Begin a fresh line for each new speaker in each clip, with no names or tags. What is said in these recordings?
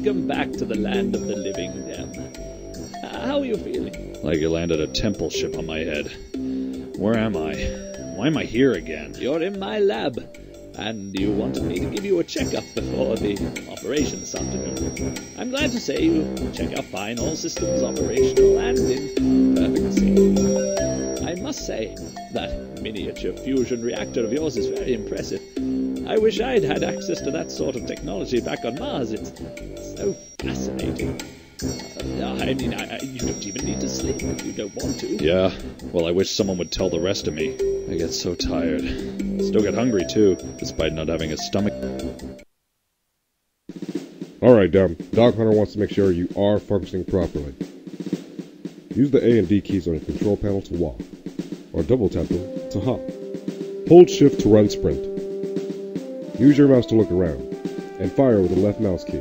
Welcome back to the land of the living, Dem. Uh, how are you feeling?
Like you landed a temple ship on my head. Where am I? Why am I here again?
You're in my lab, and you wanted me to give you a checkup before the operation this afternoon. I'm glad to say you check out fine, all systems operational and in perfect sync. I must say, that miniature fusion reactor of yours is very impressive. I wish I'd had access to that sort of technology back on Mars. It's so fascinating. Uh, I mean, I, I, you don't even need to sleep if you don't want to.
Yeah, well, I wish someone would tell the rest of me. I get so tired. Still get hungry, too, despite not having a stomach.
Alright, Dom. Dog Hunter wants to make sure you are functioning properly. Use the A and D keys on your control panel to walk, or double tap them to hop. Hold shift to run sprint. Use your mouse to look around, and fire with the left mouse key.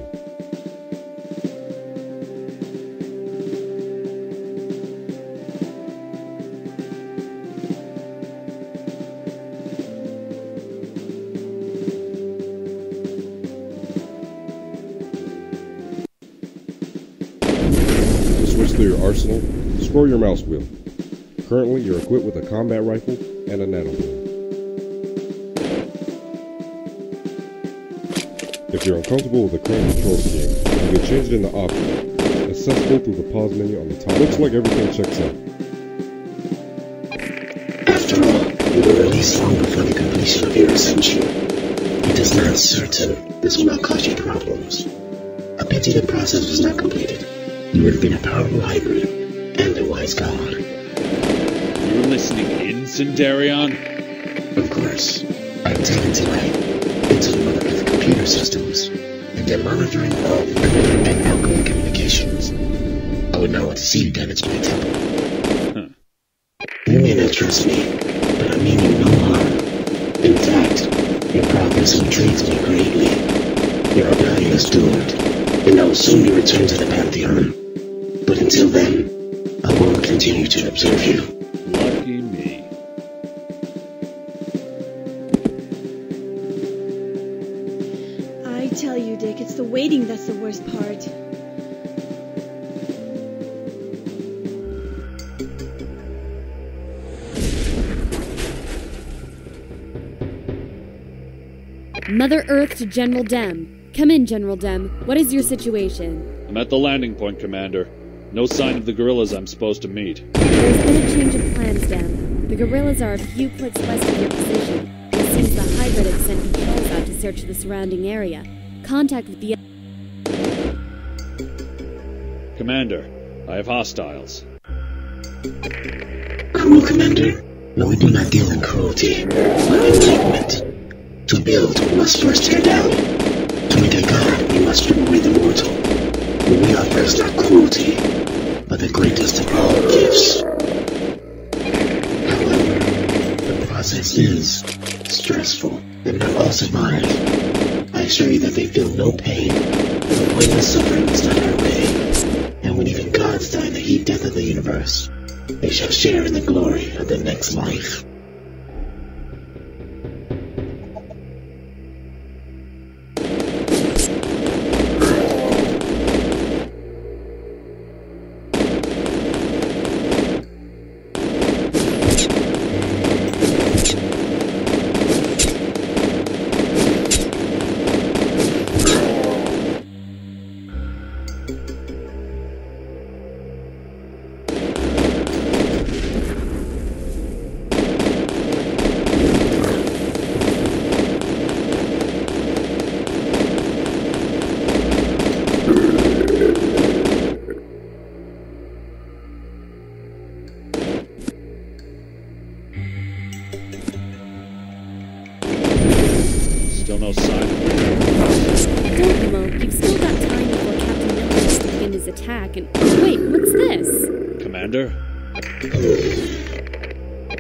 To switch through your arsenal, scroll your mouse wheel. Currently, you're equipped with a combat rifle and a nanobeam. If you're uncomfortable with the current control scheme, you can change it in the options, accessible through the pause menu on the top. Looks like everything checks out.
After all, you were released long before the completion of your ascension. It is not certain this will not cause you problems. A pity the process was not completed. You would have been a powerful hybrid and a wise god.
You're listening in, Sindarion?
Of course, I am taken tonight into the Mother Earth computer systems, and am monitoring incoming and outgoing communications. I would not want to see you damage my temple. Hmm. You may not trust me, but I mean you no harm. In fact, your progress intrigues me greatly. Your rebellion is doomed, and I will soon be returned to the Pantheon. But until then, I will continue to observe you.
Dick, it's the waiting that's the worst part.
Mother Earth to General Dem. Come in, General Dem. What is your situation?
I'm at the landing point, Commander. No sign of the guerrillas I'm supposed to meet.
There's been a change of plans, Dem. The guerrillas are a few clicks west of your position. It seems the hybrid have sent patrols out to search the surrounding area. Contact with the
Commander, I have hostiles.
Cruel Commander, no, we do not deal in cruelty, but enlightenment. To build, we must first tear down. To make a god, we must strip away the mortal. We offers not cruelty, but the greatest of all gifts. However, the process is stressful, and not all survive. You that they feel no pain, but pointless suffering is not our way. And when even gods die the heat death of the universe, they shall share in the glory of the next life.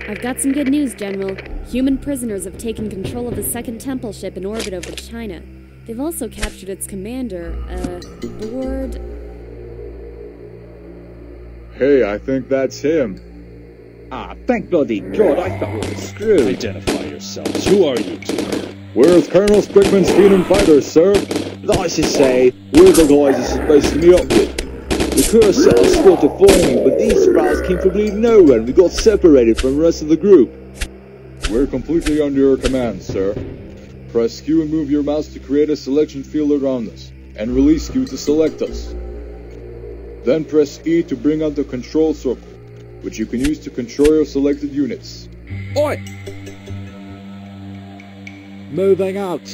I've got some good news, General. Human prisoners have taken control of the second temple ship in orbit over China. They've also captured its commander, uh, Board.
Hey, I think that's him.
Ah, thank bloody God, I thought we were screwed.
Identify yourselves. Who are you two?
Where's Colonel Strickland's freedom fighters, sir?
I should say,
We're the guys you're supposed to meet up with. The Curacao started forming, but these sprouts came from bleeding nowhere and we got separated from the rest of the group.
We're completely under your command, sir. Press Q and move your mouse to create a selection field around us, and release Q to select us. Then press E to bring out the control circle, which you can use to control your selected units.
Oi! Moving out.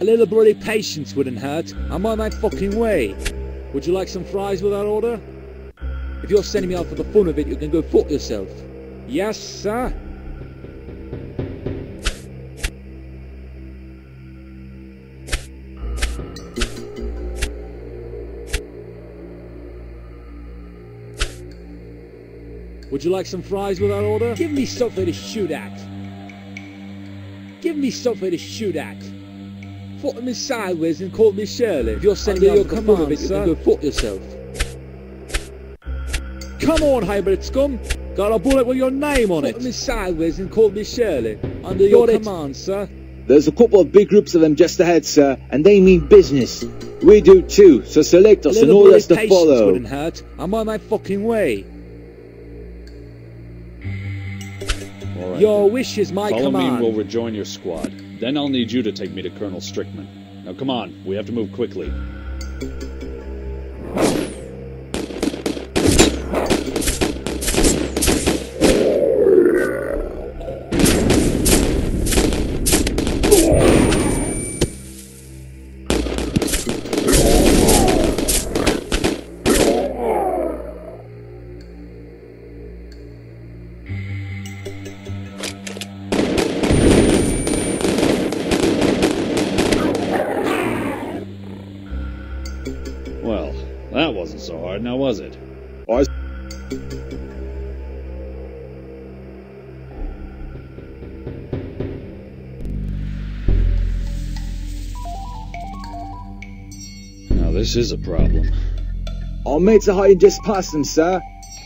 A little bloody patience wouldn't hurt. I'm on my fucking way. Would you like some fries with that order? If you're sending me out for the fun of it, you can go fuck yourself. Yes, sir? Would you like some fries with that order? Give me something to shoot at. Give me something to shoot at. Fuck me sideways and call me Shirley. If you're sending me out for the fun of it, you can go fuck yourself. Come on, hybrid scum! Got a bullet with your name on it. Put me sideways and call me Shirley. Under your command, sir.
There's a couple of big groups of them just ahead, sir, and they mean business. We do too, so select us and
Little
all
bloody
that's to
patience
follow.
wouldn't hurt. I'm on my fucking way.
All right.
Your wish is my
Follow me
command.
and we'll rejoin your squad. Then I'll need you to take me to Colonel Strickman. Now come on, we have to move quickly. Hard, now was it?
I
Now this is a problem.
Our mates are hiding just past them, sir.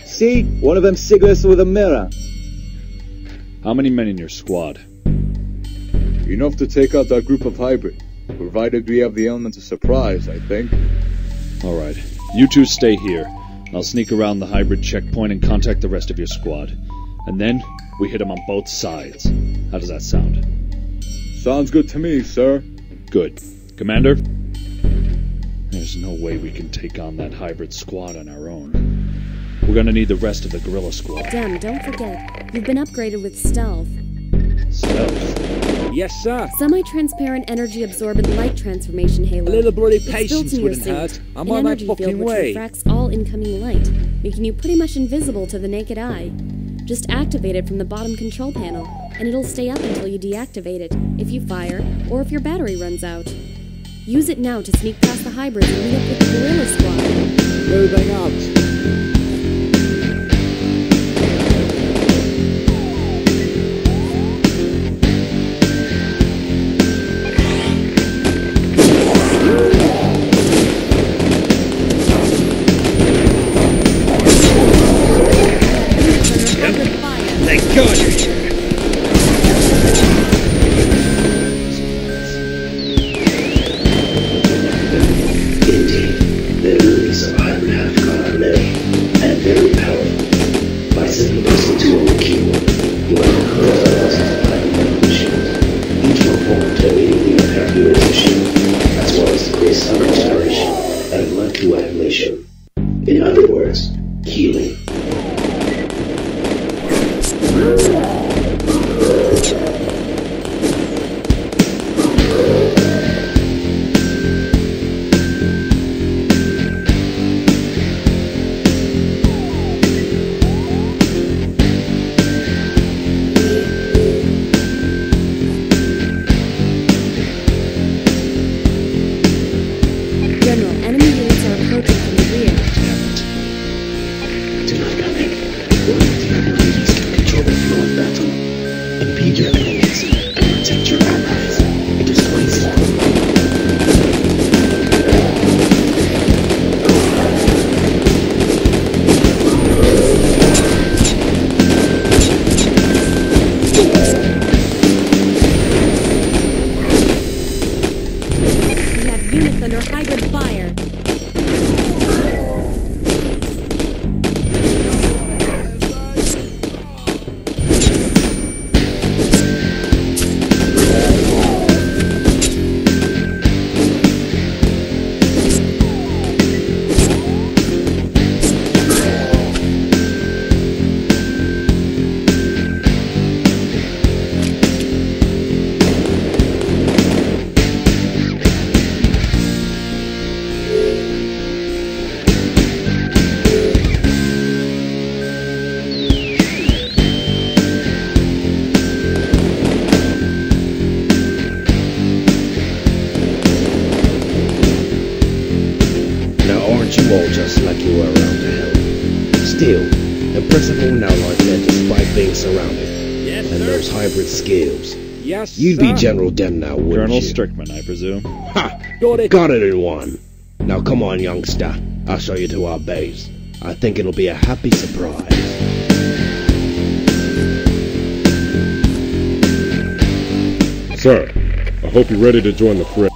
See? One of them cigarettes with a mirror.
How many men in your squad?
enough to take out that group of hybrid, provided we have the element of surprise, I think.
Alright, you two stay here. I'll sneak around the hybrid checkpoint and contact the rest of your squad. And then, we hit them on both sides. How does that sound?
Sounds good to me, sir.
Good. Commander? There's no way we can take on that hybrid squad on our own. We're gonna need the rest of the guerrilla squad.
Dem, don't forget, you've been upgraded with stealth.
Stealth.
Yes, sir.
Semi-transparent energy-absorbent light transformation halo.
A little bloody patience wouldn't
suit,
hurt. I'm
an
on my
energy field
fucking
which
way.
refracts all incoming light, making you pretty much invisible to the naked eye. Just activate it from the bottom control panel, and it'll stay up until you deactivate it, if you fire, or if your battery runs out. Use it now to sneak past the hybrids and meet up with the Guerrilla Squad.
Moving out.
Being surrounded.
Yes,
And
sir.
those hybrid skills.
Yes,
You'd
sir.
be General Dem now, wouldn't
Colonel
you?
Strickman, I presume.
Ha!
Got it.
Got it in one. Now come on, youngster. I'll show you to our base. I think it'll be a happy surprise.
Sir, I hope you're ready to join the fray.